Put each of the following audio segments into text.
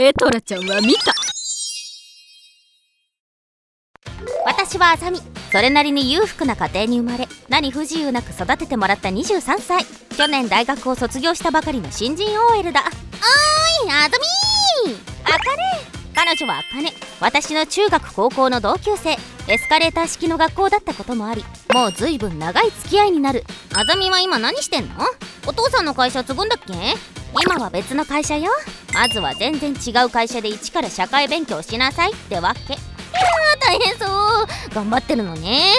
エトラちゃんは見た。私はあざみ。それなりに裕福な家庭に生まれ何不自由なく育ててもらった23歳。去年大学を卒業したばかりの新人 OL だ。おーいあざみ。あかね。彼女はあかね。私の中学高校の同級生。エスカレーター式の学校だったこともありもうずいぶん長い付き合いになる。あざみは今何してんの？お父さんの会社継ぐんだっけ？今は別の会社よまずは全然違う会社で一から社会勉強しなさいってわけ。いやー大変そう。頑張ってるのね。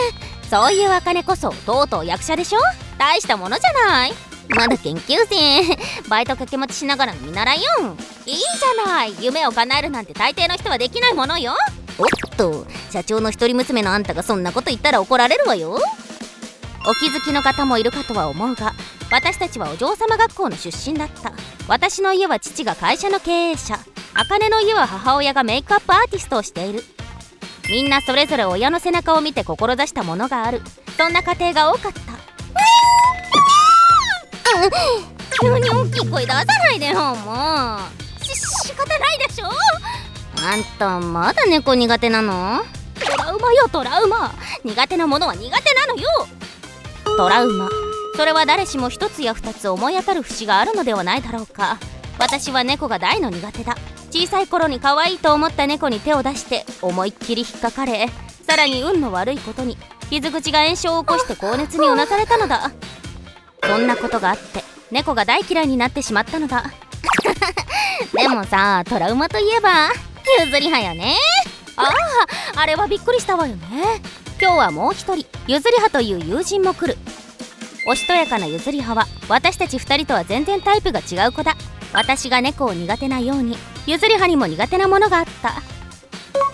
そういう茜こそとうとう役者でしょ？大したものじゃない。まだ研究生。バイト掛け持ちしながらの見習いよいいじゃない。夢を叶えるなんて大抵の人はできないものよ。おっと。社長の一人娘のあんたがそんなこと言ったら怒られるわよ。お気づきの方もいるかとは思うが私たちはお嬢様学校の出身だった。私の家は父が会社の経営者。茜の家は母親がメイクアップアーティストをしている。みんなそれぞれ親の背中を見て志したものがある。そんな家庭が多かった。急に大きい声出さないでよもう。し仕方ないでしょ。あんたまだ猫苦手なの？トラウマよトラウマ。苦手なものは苦手なのよ。トラウマそれは誰しも一つや二つ思い当たる節があるのではないだろうか。私は猫が大の苦手だ。小さい頃に可愛いと思った猫に手を出して思いっきり引っかかれさらに運の悪いことに傷口が炎症を起こして高熱にうなされたのだ。そんなことがあって猫が大嫌いになってしまったのだ。でもさトラウマといえば譲り派よね。あああれはびっくりしたわよね。今日はもう一人譲り派という友人も来る。おしとやかな譲り派は私たち2人とは全然タイプが違う子だ。私が猫を苦手なように譲り派にも苦手なものがあった。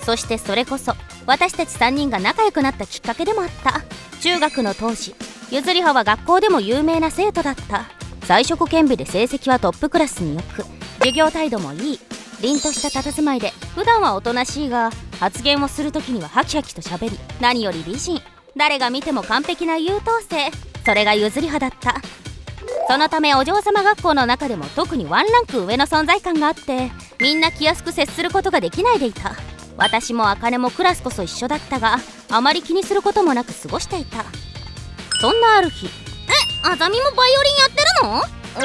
そしてそれこそ私たち3人が仲良くなったきっかけでもあった。中学の当時譲り派は学校でも有名な生徒だった。在職兼備で成績はトップクラスによく授業態度もいい。凛とした佇まいで普段はおとなしいが発言をする時にはハキハキと喋り何より美人。誰が見ても完璧な優等生。それが譲り派だった。そのためお嬢様学校の中でも特にワンランク上の存在感があってみんな気安く接することができないでいた。私も茜もクラスこそ一緒だったがあまり気にすることもなく過ごしていた。そんなある日。えあざみもバイオリンやって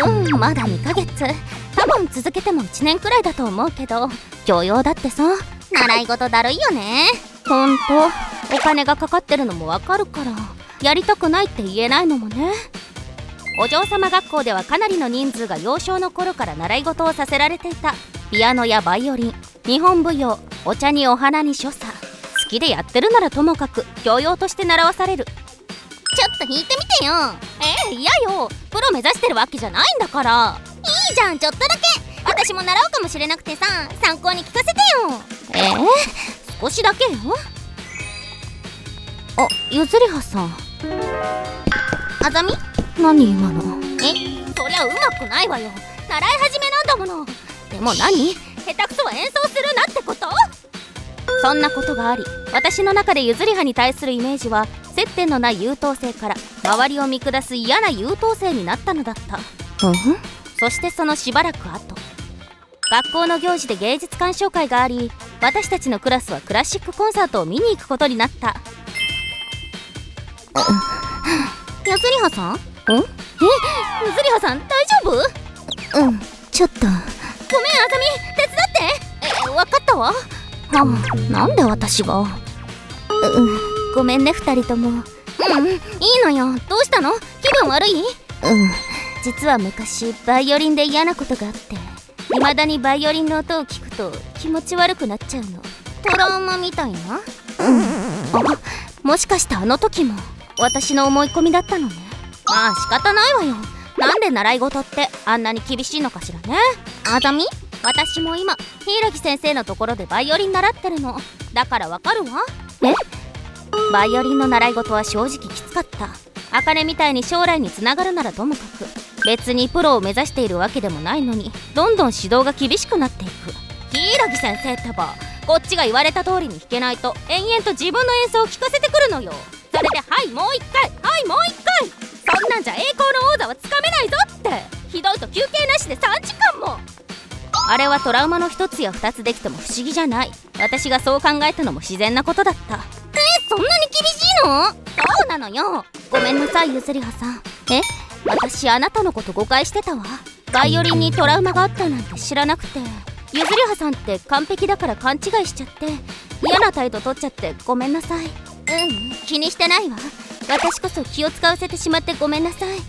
るの？うんまだ2ヶ月。多分続けても1年くらいだと思うけど教養だってさ。習い事だるいよね。ほんと。お金がかかってるのもわかるからやりたくないって言えないのもね。お嬢様学校ではかなりの人数が幼少の頃から習い事をさせられていた。ピアノやバイオリン日本舞踊お茶にお花に所作。好きでやってるならともかく教養として習わされる。ちょっと弾いてみてよ。え嫌よ。プロ目指してるわけじゃないんだから。いいじゃんちょっとだけ。私も習うかもしれなくてさ参考に聞かせてよ。えー、少しだけよ。あゆずりはさんあざみ？何今の？えそりゃうまくないわよ。習い始めなんだもの。でも何？下手くそは演奏するなってこと？そんなことがあり私の中で譲り派に対するイメージは接点のない優等生から周りを見下す嫌な優等生になったのだった。うん。そしてそのしばらく後学校の行事で芸術鑑賞会があり私たちのクラスはクラシックコンサートを見に行くことになったゆずりはさん？ん？えゆずりはさん大丈夫？うんちょっと。ごめんあざみ手伝って。えわかったわ。はなんで私が？うんごめんね二人とも。うんいいのよ。どうしたの？気分悪い？うん。実は昔バイオリンで嫌なことがあって。未だにバイオリンの音を聞くと気持ち悪くなっちゃうの。トラウマみたいな？うん。あもしかしてあの時も？私の思い込みだったのね。まあ仕方ないわよ。なんで習い事ってあんなに厳しいのかしらね。あざみ？私も今柊先生のところでバイオリン習ってるの。だからわかるわ。え？バイオリンの習い事は正直きつかった。茜みたいに将来につながるならともかく別にプロを目指しているわけでもないのにどんどん指導が厳しくなっていく。柊先生ってばこっちが言われた通りに弾けないと延々と自分の演奏を聴かせてくるのよそれで「はいもう一回はいもう一回」そんなんじゃ栄光の王座はつかめないぞって。ひどいと休憩なしで3時間も。あれはトラウマの一つや二つできても不思議じゃない。私がそう考えたのも自然なことだった。えそんなに厳しいの？そうなのよ。ごめんなさいゆずりはさん。え？私あなたのこと誤解してたわ。バイオリンにトラウマがあったなんて知らなくて。ゆずりはさんって完璧だから勘違いしちゃって嫌な態度取っちゃってごめんなさいうん。気にしてないわ。私こそ気を使わせてしまってごめんなさい。それで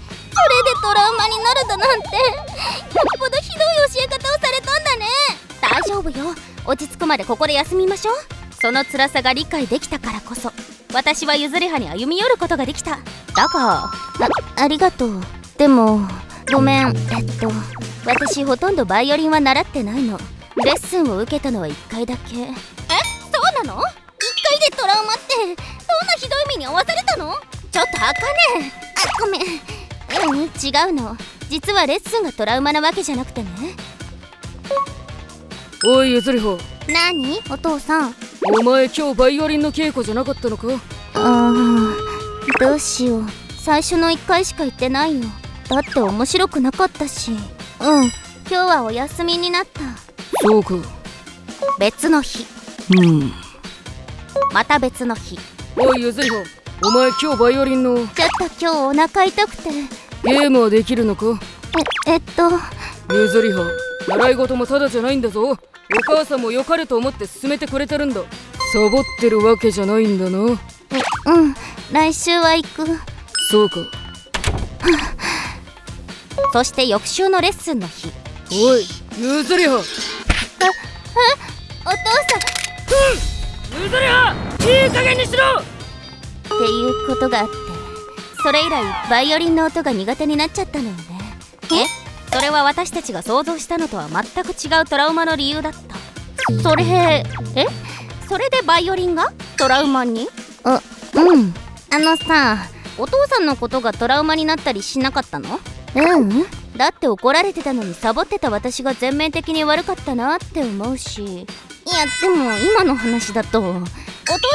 トラウマになるだなんて。よっぽどひどい教え方をされたんだね。大丈夫よ。落ち着くまでここで休みましょう。その辛さが理解できたからこそ。私は譲り派に歩み寄ることができた。だがあありがとう。でもごめん。えっと私ほとんどバイオリンは習ってないの。レッスンを受けたのは1回だけ。え？そうなの？回でトラウマってそんなひどい目に遭わされたの？ちょっとあかね。あごめん。うん違うの。実はレッスンがトラウマなわけじゃなくてね。おいゆずりほ。何？お父さん。お前今日バイオリンの稽古じゃなかったのか？あーどうしよう。最初の1回しか行ってないよだって面白くなかったし。うん今日はお休みになった。そうか。別の日。うんまた別の日。おいゆずりほお前今日バイオリンのちょっと今日お腹痛くて。ゲームはできるのか？ええっと。ゆずりは習い事もただじゃないんだぞ。お母さんも良かれと思って進めてくれてるんだ。サボってるわけじゃないんだな。うん。来週は行く。そうか。そして翌週のレッスンの日。おいゆずりはお父さんゆずりはいい加減にしろ。っていうことがあってそれ以来バイオリンの音が苦手になっちゃったのよね。え？それは私たちが想像したのとは全く違うトラウマの理由だった。それえ？それでバイオリンが？トラウマに？あうん。あのさお父さんのことがトラウマになったりしなかったの？うん。だって怒られてたのにサボってた私が全面的に悪かったなって思うしいやでも今の話だとお父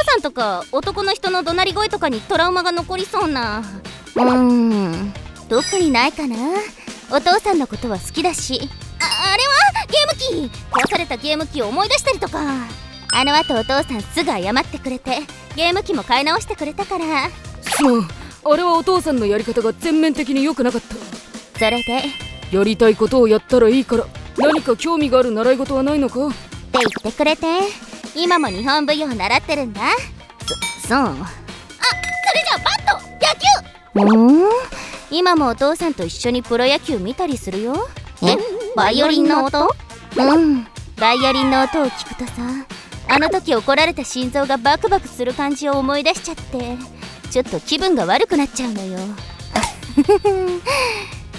さんとか男の人の怒鳴り声とかにトラウマが残りそうな。うーん。特にないかな。お父さんのことは好きだし。ああれはゲーム機。壊されたゲーム機を思い出したりとか。あの後お父さんすぐ謝ってくれてゲーム機も買い直してくれたから。すまんあれはお父さんのやり方が全面的に良くなかった。それで？やりたいことをやったらいいから何か興味がある習い事はないのか？言ってくれて。今も日本舞踊を習ってるんだ。そそう？あそれじゃあバット野球！うん？今もお父さんと一緒にプロ野球見たりするよ。え？バイオリンの音？うん。バイオリンの音を聞くとさあの時怒られた心臓がバクバクする感じを思い出しちゃってちょっと気分が悪くなっちゃうのよ。っ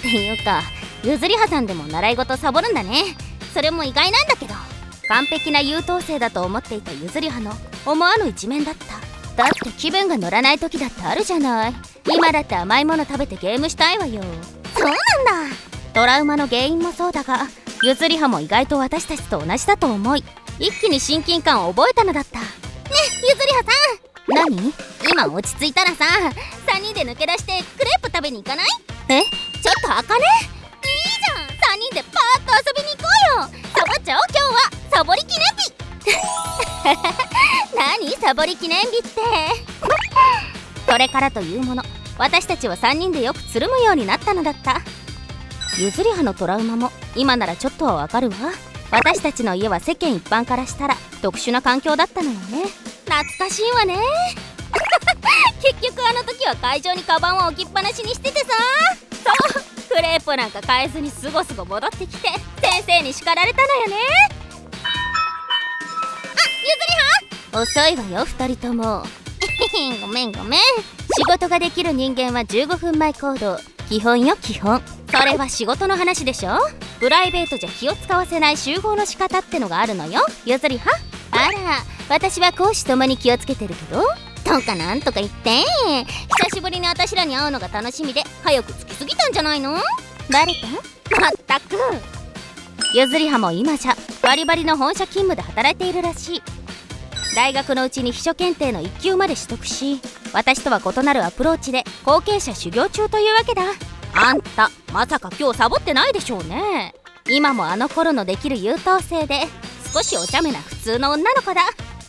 ていうか。ゆずりはさんでも習い事サボるんだね。それも意外なんだ完璧な優等生だと思っていたゆずりはの思わぬ一面だった。だって気分が乗らない時だってあるじゃない。今だって甘いもの食べてゲームしたいわよ。そうなんだ。トラウマの原因もそうだがゆずりはも意外と私たちと同じだと思い一気に親近感を覚えたのだった。ねゆずりはさん。何？今落ち着いたらさ3人で抜け出してクレープ食べに行かない？え？ちょっとあかねサボり記念日何？サボり記念日って。それからというもの私たちは3人でよくつるむようになったのだった。ゆずりはのトラウマも今ならちょっとはわかるわ。私たちの家は世間一般からしたら特殊な環境だったのよね。懐かしいわね。結局あの時は会場にカバンを置きっぱなしにしててさ。そう。クレープなんか買えずにすごすご戻ってきて先生に叱られたのよね。遅いわよ2人とも。ごめんごめん。仕事ができる人間は15分前行動。基本よ基本。それは仕事の話でしょ？プライベートじゃ気を使わせない集合の仕方ってのがあるのよ。ゆずりは？あら。私は講師ともに気をつけてるけど。とかなんとか言って。久しぶりに私らに会うのが楽しみで早く着きすぎたんじゃないの？バレた？まったく。ゆずりはも今じゃバリバリの本社勤務で働いているらしい大学のうちに秘書検定の1級まで取得し私とは異なるアプローチで後継者修行中というわけだ。あんたまさか今日サボってないでしょうね。今もあの頃のできる優等生で少しお茶目な普通の女の子だ。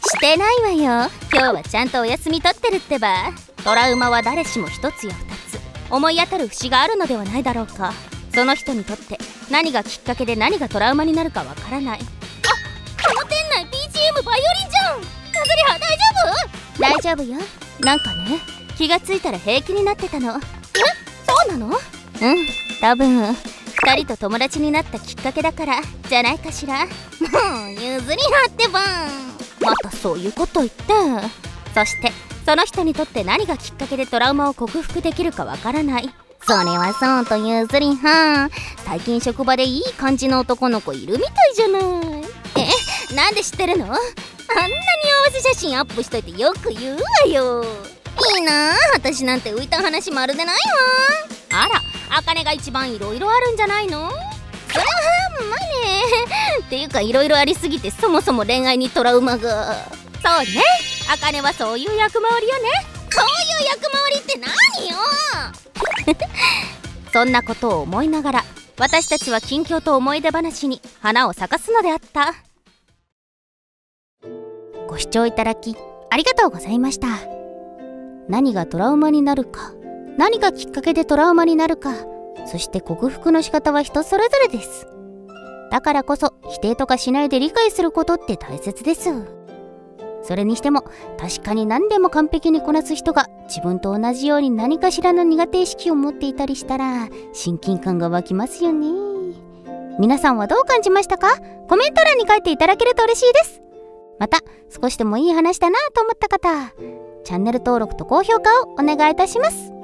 してないわよ。今日はちゃんとお休み取ってるってば。トラウマは誰しも一つや二つ。思い当たる節があるのではないだろうか。その人にとって何がきっかけで何がトラウマになるかわからないゃんカズリハ大丈夫？大丈夫よ。なんかね気がついたら平気になってたの。え？そうなの？うん。多分2人と友達になったきっかけだからじゃないかしら。もう譲りはってば。またそういうこと言って。そしてその人にとって何がきっかけでトラウマを克服できるかわからない。それはそうとゆずりは最近職場でいい感じの男の子いるみたいじゃない。え？なんで知ってるの？あんなに合わせ写真アップしといてよく言うわよ。いいな私なんて浮いた話まるでないわ。あらあかねが一番いろいろあるんじゃないの？それはまあね。っていうかいろいろありすぎてそもそも恋愛にトラウマが。そうね。あかねはそういう役回りよね。こういう役回りって何よ？そんなことを思いながら私たちは近況と思い出話に花を咲かすのであったご視聴いただきありがとうございました。何がトラウマになるか何がきっかけでトラウマになるかそして克服の仕方は人それぞれです。だからこそ否定とかしないで理解することって大切です。それにしても確かに何でも完璧にこなす人が自分と同じように何かしらの苦手意識を持っていたりしたら親近感が湧きますよね。皆さんはどう感じましたか？コメント欄に書いていただけると嬉しいです。また少しでもいい話だなと思った方チャンネル登録と高評価をお願いいたします。